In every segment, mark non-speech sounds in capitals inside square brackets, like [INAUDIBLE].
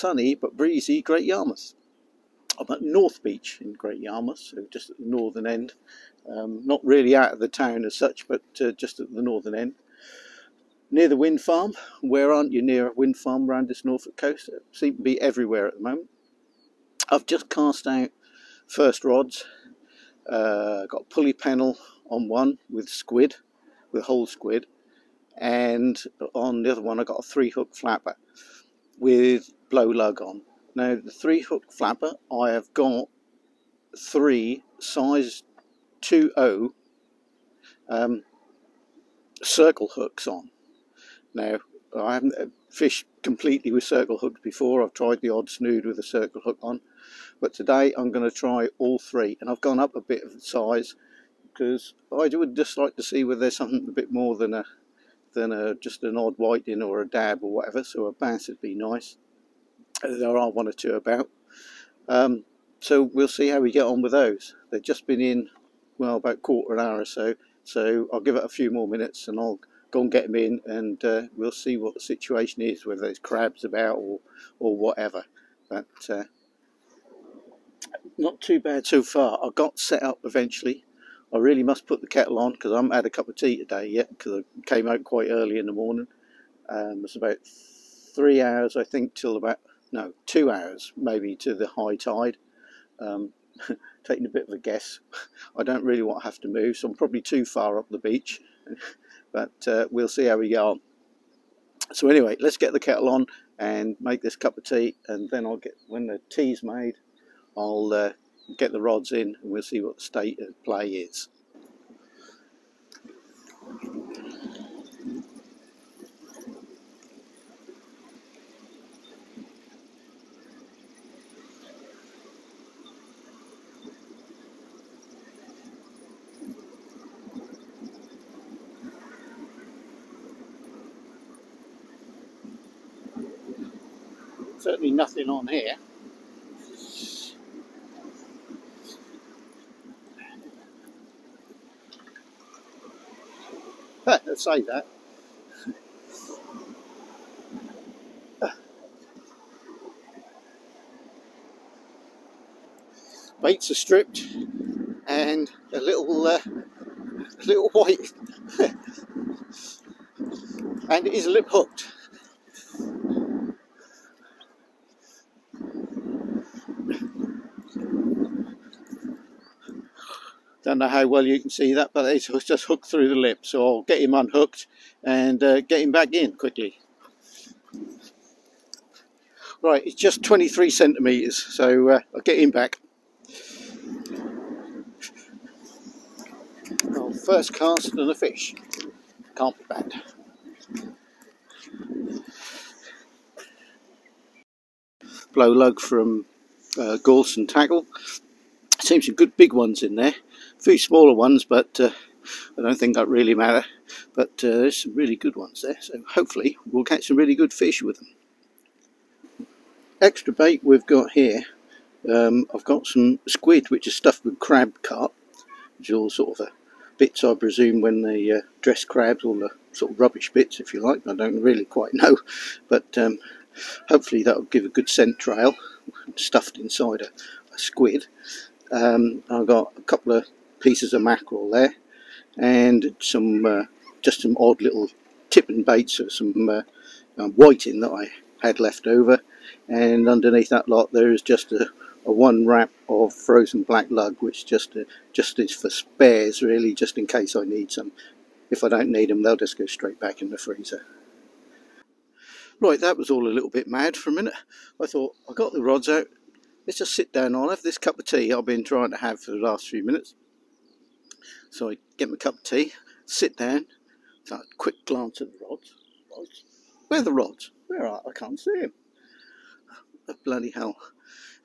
sunny but breezy Great Yarmouth. I'm at North Beach in Great Yarmouth, so just at the northern end. Um, not really out of the town as such, but uh, just at the northern end. Near the wind farm. Where aren't you near a wind farm around this Norfolk coast? It seem to be everywhere at the moment. I've just cast out first rods. Uh, got pulley pennel on one with squid, with whole squid, and on the other one I got a three hook flapper with blow lug on. Now the three hook flapper I have got three size 2.0 um, circle hooks on. Now I haven't uh, fished completely with circle hooks before. I've tried the odd snood with a circle hook on, but today I'm going to try all three, and I've gone up a bit of size because I would just like to see whether there's something a bit more than a than a, just an odd whiting or a dab or whatever. So a bass would be nice. There are one or two about. Um, so we'll see how we get on with those. They've just been in, well, about quarter an hour or so. So I'll give it a few more minutes and I'll go and get them in and uh, we'll see what the situation is, whether there's crabs about or, or whatever. But uh, not too bad so far. I got set up eventually. I really must put the kettle on because I haven't had a cup of tea today yet because I came out quite early in the morning. Um, it's about three hours, I think, till about, no, two hours maybe to the high tide. Um, [LAUGHS] taking a bit of a guess. [LAUGHS] I don't really want to have to move, so I'm probably too far up the beach, [LAUGHS] but uh, we'll see how we go on. So anyway, let's get the kettle on and make this cup of tea, and then I'll get when the tea's made, I'll uh, get the rods in, and we'll see what the state of play is. Certainly nothing on here. Let's say that. Baits are stripped and a little uh, a little white [LAUGHS] and it is lip hooked. Don't know how well you can see that, but it's [LAUGHS] just hooked through the lip. So I'll get him unhooked and uh, get him back in quickly. Right, it's just 23 centimetres, so uh, I'll get him back. Well, first cast and a fish. Can't be bad. Blow lug from uh, Gorleston Tackle. Seems some good big ones in there a few smaller ones, but uh, I don't think that really matter. But uh, there's some really good ones there, so hopefully we'll catch some really good fish with them. Extra bait we've got here, um, I've got some squid which is stuffed with crab carp, which is all sort of a bits I presume when they uh, dress crabs, all the sort of rubbish bits if you like, I don't really quite know, but um, hopefully that'll give a good scent trail stuffed inside a, a squid. Um, I've got a couple of pieces of mackerel there and some uh, just some odd little tipping baits or some uh, um, whiting that I had left over and underneath that lot there is just a, a one wrap of frozen black lug which just uh, just is for spares really just in case I need some. If I don't need them they'll just go straight back in the freezer. Right that was all a little bit mad for a minute. I thought I got the rods out. Let's just sit down. On have this cup of tea I've been trying to have for the last few minutes so I get my cup of tea, sit down, so a quick glance at the rods. rods. Where are the rods? Where are I can't see them. Oh, bloody hell.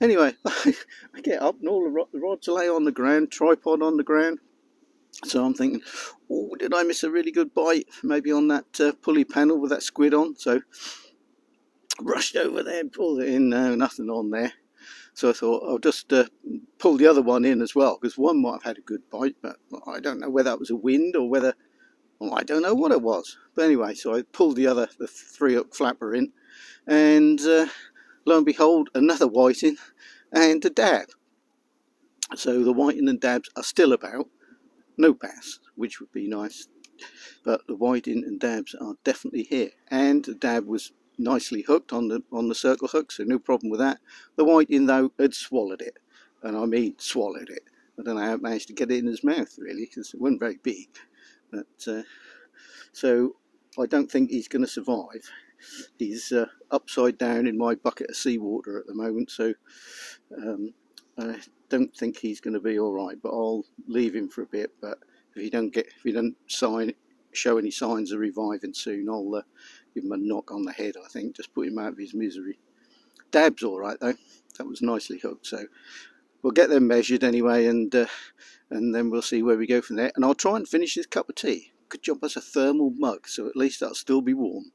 Anyway, [LAUGHS] I get up and all the, rod, the rods lay on the ground, tripod on the ground. So I'm thinking, oh, did I miss a really good bite? Maybe on that uh, pulley pennel with that squid on. So rushed over there, pulled it in, no, nothing on there. So I thought I'll just uh, pull the other one in as well because one might have had a good bite, but I don't know whether that was a wind or whether well, I don't know what it was. But anyway, so I pulled the other, the three hook flapper in, and uh, lo and behold, another whiting and a dab. So the whiting and dabs are still about. No bass, which would be nice, but the whiting and dabs are definitely here. And the dab was nicely hooked on the on the circle hook, so no problem with that. The whiting though had swallowed it, and I mean swallowed it. I don't know how it managed to get it in his mouth really, because it wasn't very big. But uh, so I don't think he's going to survive. He's uh, upside down in my bucket of seawater at the moment, so um, I don't think he's going to be all right. But I'll leave him for a bit. But if he don't get, if he don't sign, show any signs of reviving soon, I'll uh, give him a knock on the head. I think just put him out of his misery. Dab's all right though. That was nicely hooked. So we'll get them measured anyway, and uh, and then we'll see where we go from there. And I'll try and finish this cup of tea. Could jump us a thermal mug, so at least that'll still be warm.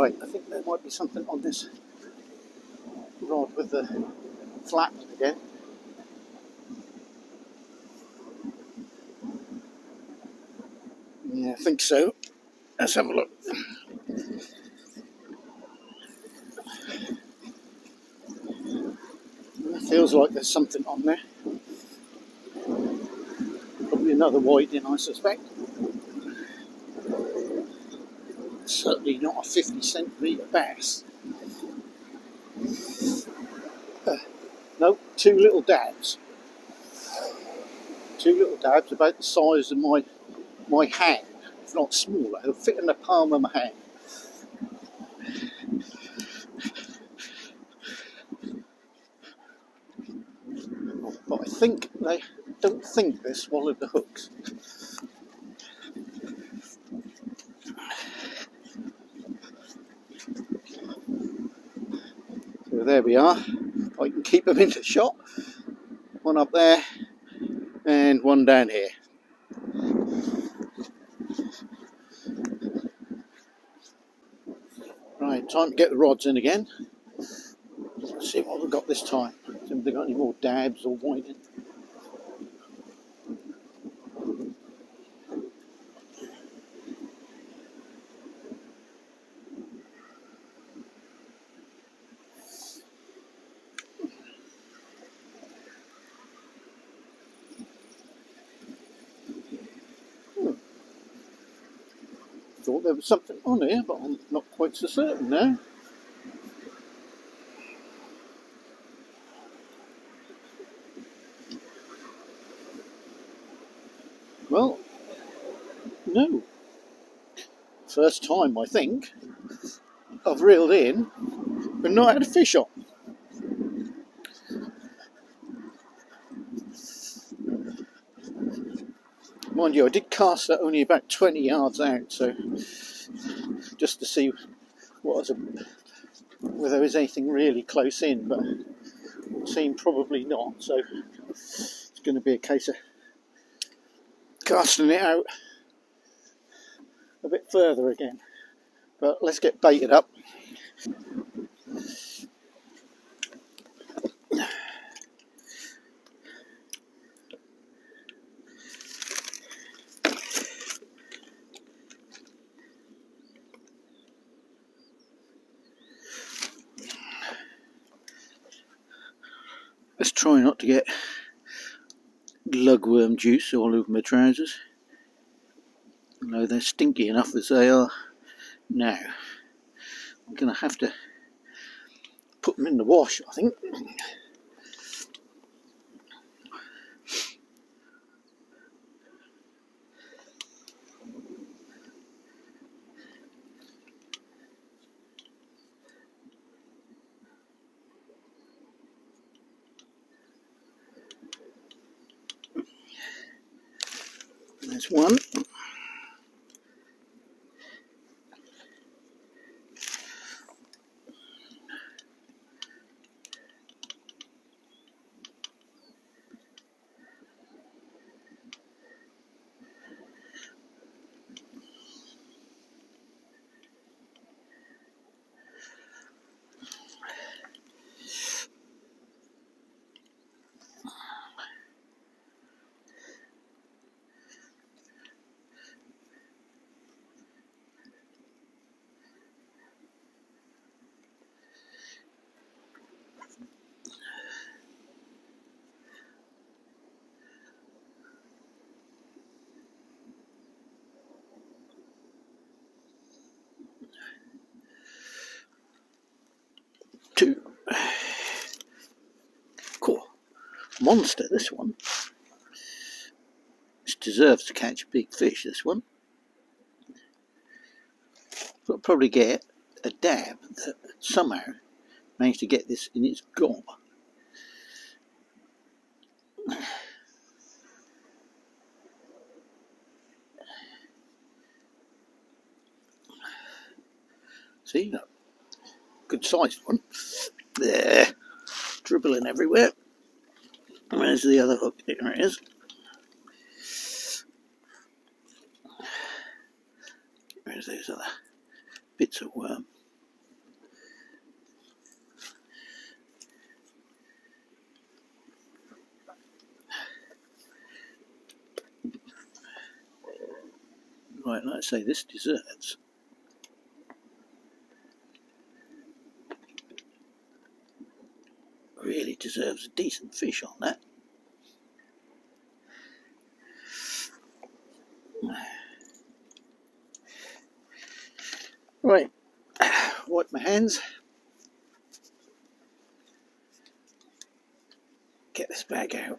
Right, I think there might be something on this rod with the flap again. Yeah, I think so. Let's have a look. It feels like there's something on there. Probably another whiting, I suspect. Certainly not a 50 centimetre bass. Uh, no, two little dabs. Two little dabs about the size of my my hand, if not smaller. They'll fit in the palm of my hand. But I think they don't think they swallowed the hooks. So there we are. I can keep them in the shot. One up there and one down here. Right, time to get the rods in again. Let's see what we've got this time. See if they've got any more dabs or whiting. Thought there was something on here, but I'm not quite so certain now. Well, no. First time, I think, I've reeled in but not had a fish on. Mind you, I did cast that only about 20 yards out, so just to see what was a, whether there was anything really close in, but it seemed probably not. So it's going to be a case of casting it out a bit further again. But let's get baited up. Let's try not to get lugworm juice all over my trousers. No, they're stinky enough as they are now. I'm going to have to put them in the wash, I think. One. two. Cool. Monster, this one. This deserves to catch big fish, this one. We'll probably get a dab that somehow managed to get this in its gob. [SIGHS] See, look, good sized one. There, dribbling everywhere. Where's the other hook? Here it is. Where's those other bits of worm? Right, I say, this deserves really deserves a decent fish on that. Right, [SIGHS] wipe my hands. Get this bag out.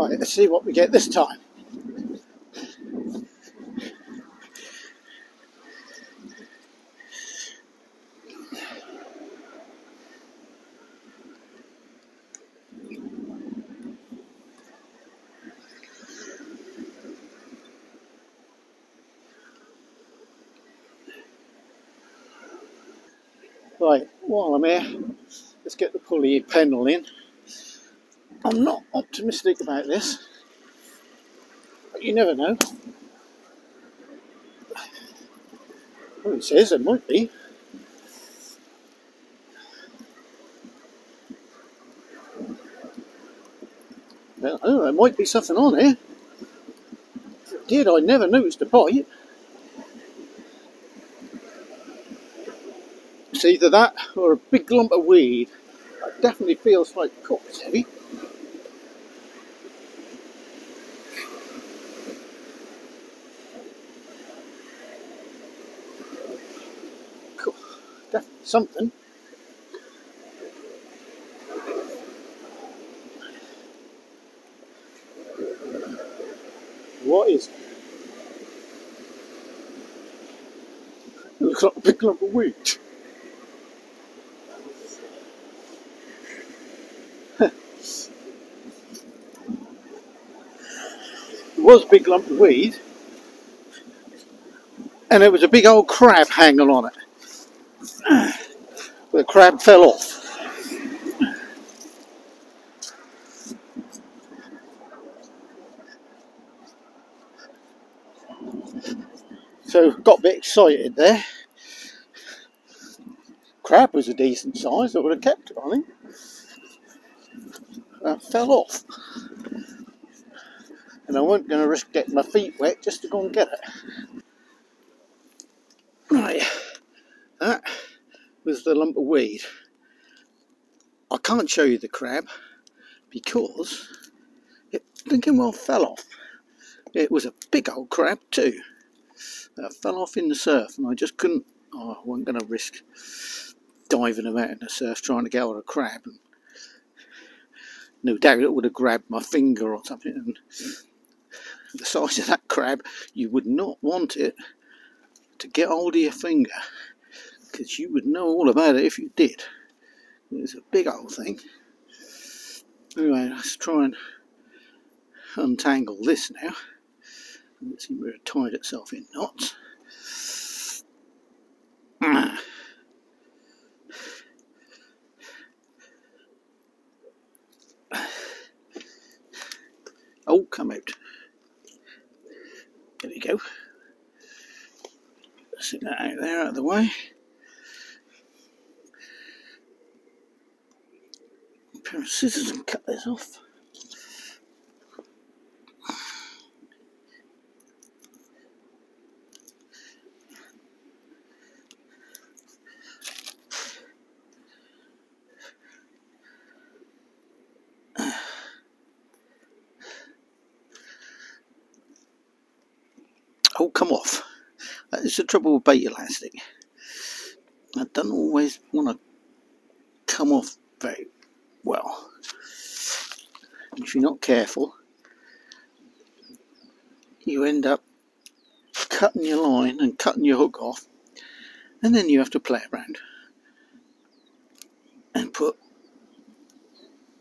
Right, let's see what we get this time. Right, while I'm here, let's get the pulley pennel in. I'm not optimistic about this, but you never know. Well, it says it might be. Well, I don't know, there might be something on here. If it did, I never noticed a bite. It's either that or a big lump of weed. It definitely feels like, it's heavy. Cool. Definitely something. What is it? Looks like a big lump of weed. It was a big lump of weed, and there was a big old crab hanging on it. Crab fell off. So got a bit excited there. Crab was a decent size, I would have kept it, I think. That fell off. And I wasn't going to risk getting my feet wet just to go and get it. Right, was the lump of weed. I can't show you the crab because it thinking well fell off. It was a big old crab too. That fell off in the surf and I just couldn't oh, I wasn't gonna risk diving about in the surf trying to get out a crab and no doubt it would have grabbed my finger or something and the size of that crab you would not want it to get hold of your finger because you would know all about it if you did. It's a big old thing. Anyway, let's try and untangle this now. It seems to have tied itself in knots. Ah. Oh, come out. There we go. Sit that out there out of the way. Pair of scissors and cut this off. Oh, come off. That is the trouble with bait elastic. I don't always want to come off very well. If you're not careful, you end up cutting your line and cutting your hook off, and then you have to play around and put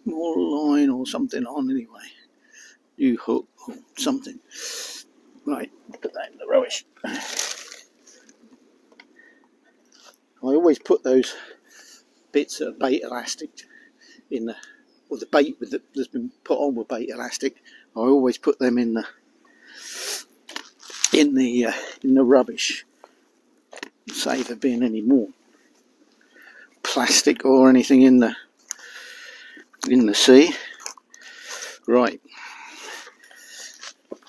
more line or something on anyway. New hook or something. Right, put that in the rubbish. I always put those bits of bait elastic in the, or the bait with that's been put on with bait elastic. I always put them in the in the uh, in the rubbish. Save there being any more plastic or anything in the in the sea. Right,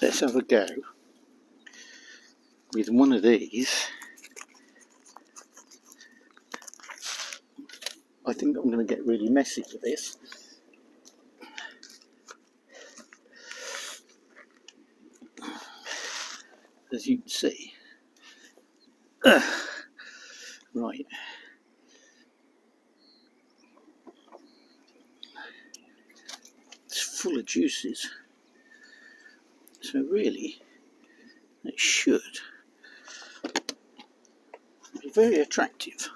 let's have a go with one of these. I think I'm going to get really messy with this. As you can see. [CLEARS THROAT] Right. It's full of juices. So really, it should be very attractive.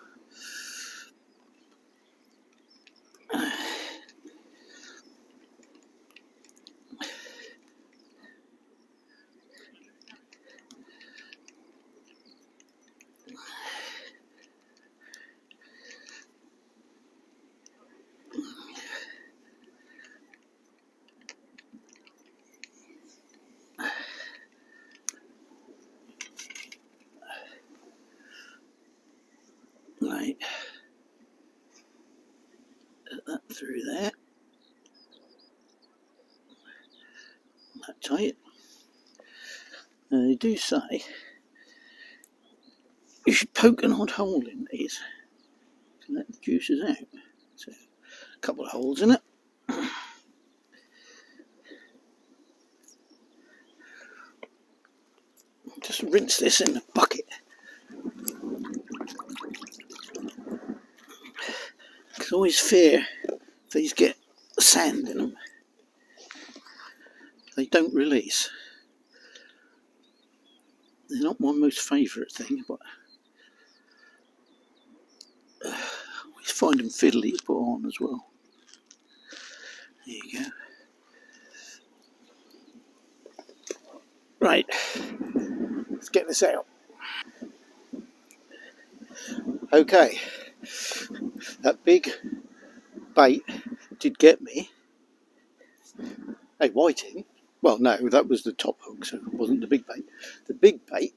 Right. Put that through there. That tight. And they do say you should poke an odd hole in these to let the juices out. So a couple of holes in it. Just rinse this in the bucket. Because always fear these get sand in them. They don't release. They're not my most favourite thing, but uh, I always find them fiddly to put on as well. There you go. Right, let's get this out. Okay, that big bait did get me a whiting. Well, no, that was the top hook, so it wasn't the big bait. The big bait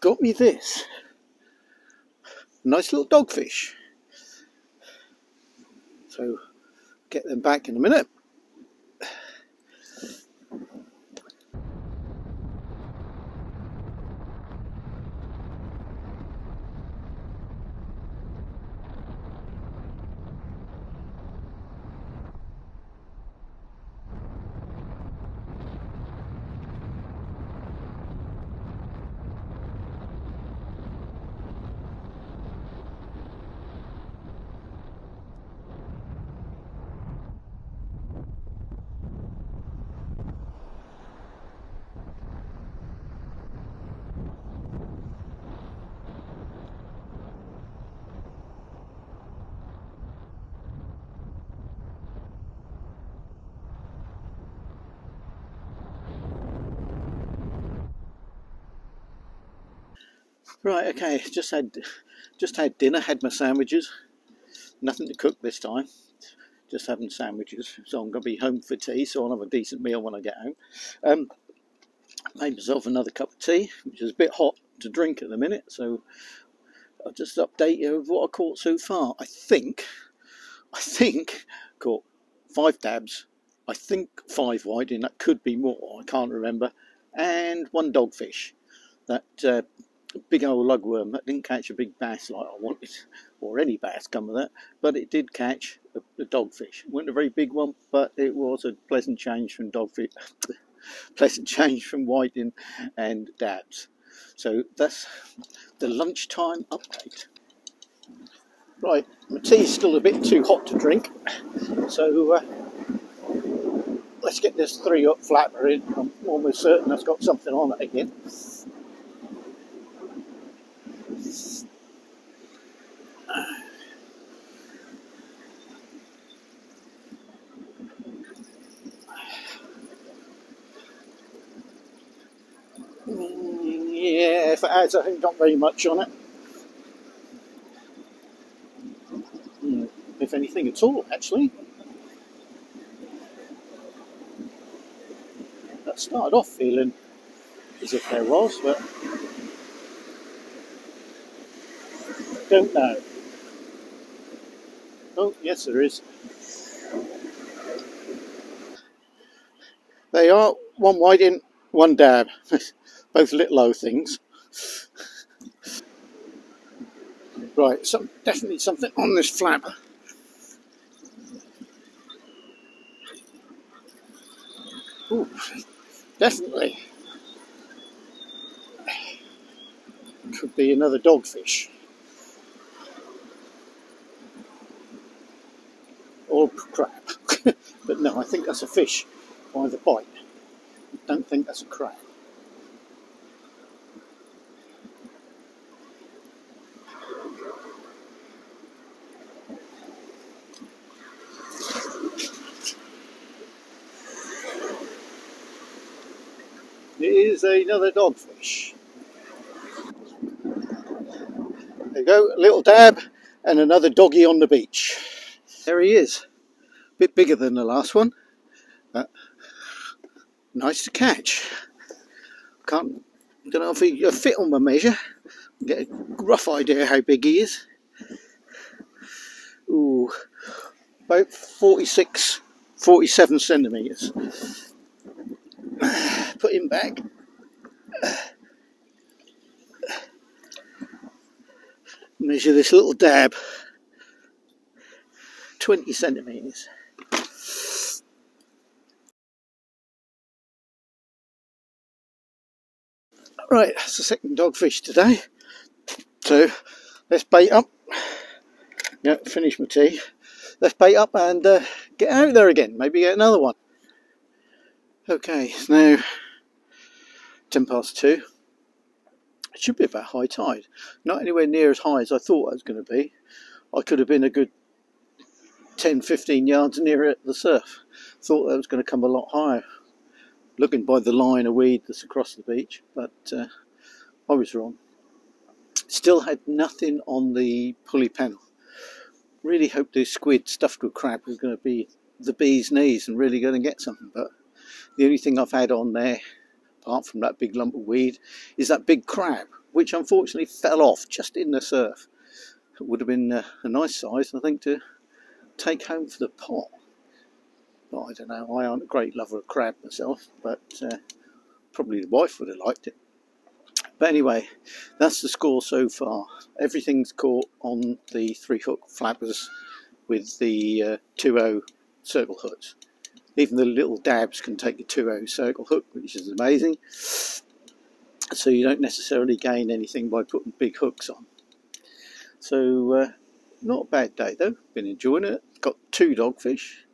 got me this nice little dogfish. So, get them back in a minute. Right, okay, just had just had dinner, had my sandwiches. Nothing to cook this time. just having sandwiches. So I'm going to be home for tea, so I'll have a decent meal when I get home. Um, made myself another cup of tea, which is a bit hot to drink at the minute, so I'll just update you of what I caught so far. I think, I think, caught five dabs. I think five whiting. That could be more. I can't remember. And one dogfish. That uh, big old lugworm that didn't catch a big bass like I wanted, or any bass come of that, but it did catch a, a dogfish. It wasn't a very big one, but it was a pleasant change from dogfish, [LAUGHS] pleasant change from whiting and dabs. So that's the lunchtime update. Right, my tea's still a bit too hot to drink, so uh, let's get this three up flapper in. I'm almost certain that's got something on it again. Mm, Yeah, if it I think not very much on it. Mm, If anything at all, actually. That started off feeling as if there was, but don't know. Oh, yes, there is. They are one whiting, one dab. [LAUGHS] Both little low things. Right, some definitely something on this flapper. Ooh, definitely. Could be another dogfish. Or crab. [LAUGHS] but no, I think that's a fish by the bite. I don't think that's a crab. It is another dogfish. There you go, a little dab and another doggy on the beach. There he is. A bit bigger than the last one, but nice to catch. Can't, don't know if he'll fit on my measure. Get a rough idea how big he is. Ooh, about 46, 47 centimetres. [SIGHS] Put him back. Measure this little dab. 20 centimetres. Right, that's the second dogfish today. So let's bait up. Yeah, finish my tea. Let's bait up and uh, get out there again. Maybe get another one. Okay, it's now 10 past 2. It should be about high tide. Not anywhere near as high as I thought I was going to be. I could have been a good 10 15 yards nearer the surf. Thought that was going to come a lot higher. Looking by the line of weed that's across the beach, but uh, I was wrong. Still had nothing on the pulley pennel. Really hoped this squid stuffed with crab was going to be the bee's knees and really going to get something, but the only thing I've had on there, apart from that big lump of weed, is that big crab, which unfortunately fell off just in the surf. It would have been uh, a nice size, I think, to take home for the pot. But I don't know, I aren't a great lover of crab myself, but uh, probably the wife would have liked it. But anyway, that's the score so far. Everything's caught on the three hook flappers with the uh, 2 circle hooks. Even the little dabs can take a 2 circle hook, which is amazing. So you don't necessarily gain anything by putting big hooks on. So, uh, not a bad day though. Been enjoying it. Got two dogfish,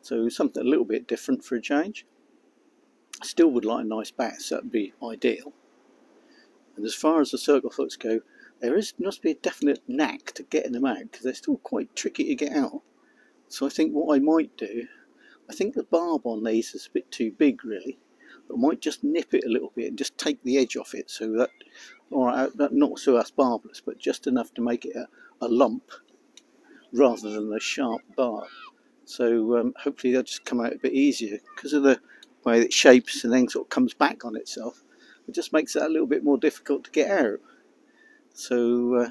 so something a little bit different for a change. Still would like a nice bass, that would be ideal. And as far as the circle hooks go, there is must be a definite knack to getting them out because they're still quite tricky to get out. So I think what I might do, I think the barb on these is a bit too big really. I might just nip it a little bit and just take the edge off it so that, or not so that's barbless, but just enough to make it a, a lump rather than a sharp barb. So um, hopefully they'll just come out a bit easier because of the way it shapes and then sort of comes back on itself. It just makes it a little bit more difficult to get out. So uh,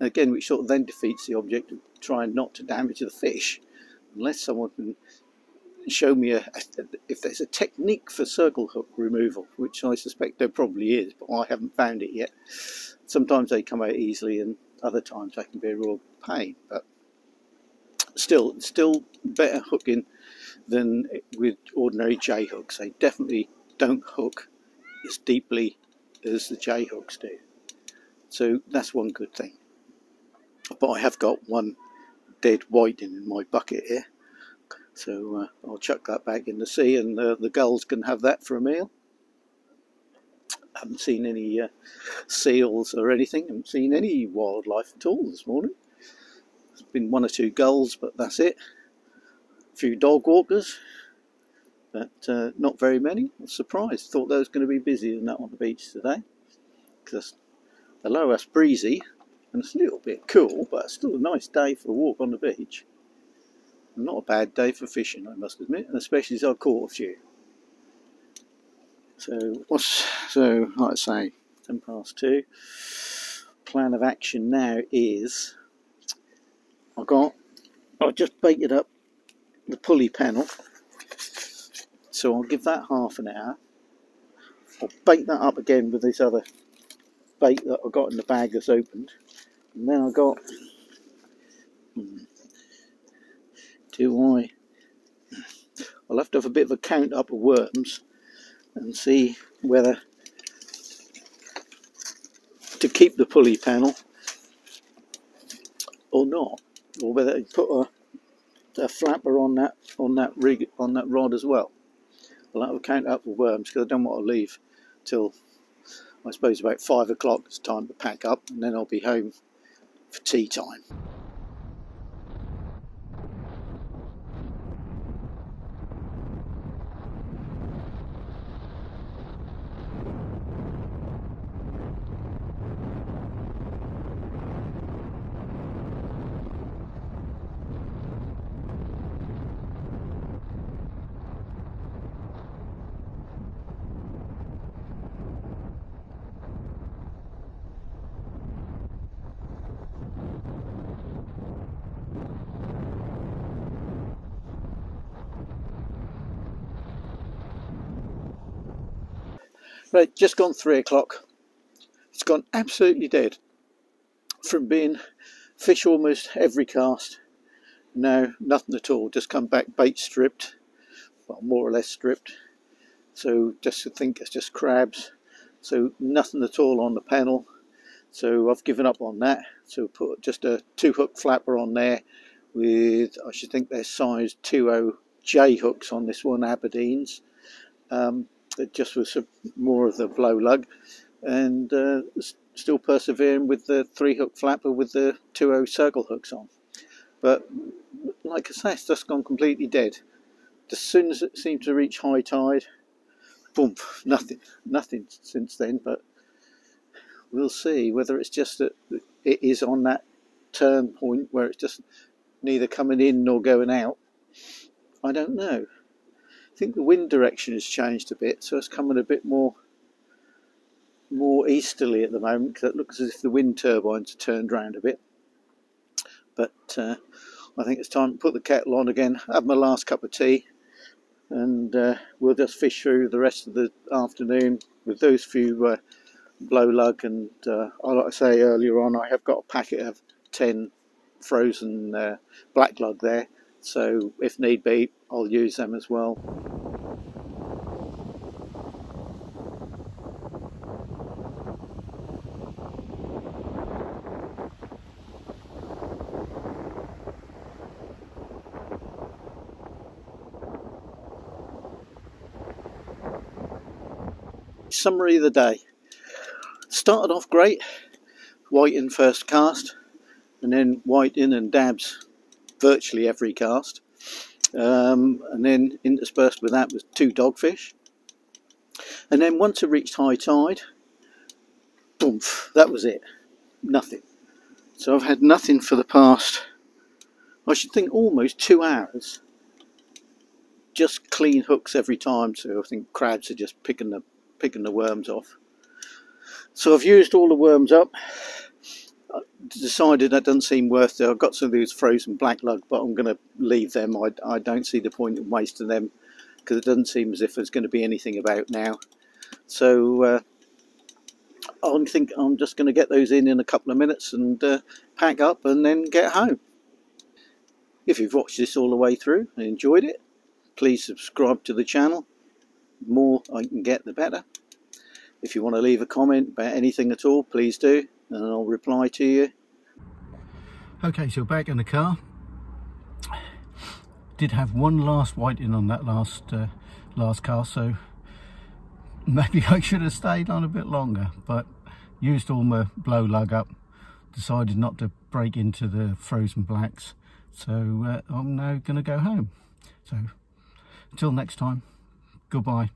again, which sort of then defeats the object of trying not to damage the fish, unless someone can show me a, if there's a technique for circle hook removal, which I suspect there probably is, but I haven't found it yet. Sometimes they come out easily, and other times they can be a real pain. But still, still better hooking than with ordinary J hooks. They definitely don't hook as deeply as the J hooks do. So that's one good thing. But I have got one dead whiting in my bucket here. So uh, I'll chuck that back in the sea and uh, the gulls can have that for a meal. I haven't seen any uh, seals or anything. I haven't seen any wildlife at all this morning. There's been one or two gulls, but that's it. A few dog walkers, but uh, not very many. I was surprised. Thought there was going to be busier than that on the beach today. Because although it's breezy and it's a little bit cool, but it's still a nice day for a walk on the beach. Not a bad day for fishing, I must admit, and especially as I've caught a few. So, what's so like I say, ten past two. Plan of action now is I got I just baited up the pulley pennel, so I'll give that half an hour. I'll bait that up again with this other bait that I got in the bag that's opened, and then I got. Hmm, do I? I'll have to have a bit of a count up of worms and see whether to keep the pulley pennel or not, or whether to put a, a flapper on that on that rig on that rod as well. I'll have to count up the worms because I don't want to leave till I suppose about five o'clock. It's time to pack up, and then I'll be home for tea time. Right, just gone three o'clock. It's gone absolutely dead. From being fish almost every cast, now nothing at all. Just come back bait stripped, well, more or less stripped. So just to think it's just crabs. So nothing at all on the pennel. So I've given up on that. So put just a two hook flapper on there with I should think they're size 20 J hooks on this one Aberdeen's. Um, just with some more of the blow lug and uh, still persevering with the three hook flapper with the 2.0 circle hooks on. But like I say, it's just gone completely dead. As soon as it seemed to reach high tide, boom, [LAUGHS] nothing, nothing since then. But we'll see whether it's just that it is on that turn point where it's just neither coming in nor going out. I don't know. Think the wind direction has changed a bit, so it's coming a bit more more easterly at the moment because it looks as if the wind turbines are turned round a bit. But uh, I think it's time to put the kettle on again, have my last cup of tea, and uh, we'll just fish through the rest of the afternoon with those few uh, blow lug. And uh, like I say earlier on, I have got a packet of 10 frozen uh, black lug there so if need be I'll use them as well. Summary of the day. Started off great, whiting first cast, and then whiting and dabs virtually every cast. Um, and then interspersed with that was two dogfish. And then once it reached high tide, boom, that was it. Nothing. So I've had nothing for the past, I should think almost two hours. Just clean hooks every time, so I think crabs are just picking the picking the worms off. So I've used all the worms up. Decided that doesn't seem worth it. I've got some of these frozen black lug, but I'm going to leave them. I, I don't see the point in wasting them because it doesn't seem as if there's going to be anything about now. So uh, I think I'm just going to get those in in a couple of minutes and uh, pack up and then get home. If you've watched this all the way through and enjoyed it, please subscribe to the channel. The more I can get, the better. If you want to leave a comment about anything at all, please do, and I'll reply to you. Okay, so back in the car. Did have one last whiting on that last uh, last car, so maybe [LAUGHS] I should have stayed on a bit longer, but used all my blow lug up. Decided not to break into the frozen blacks so uh, I'm now going to go home. So until next time, goodbye.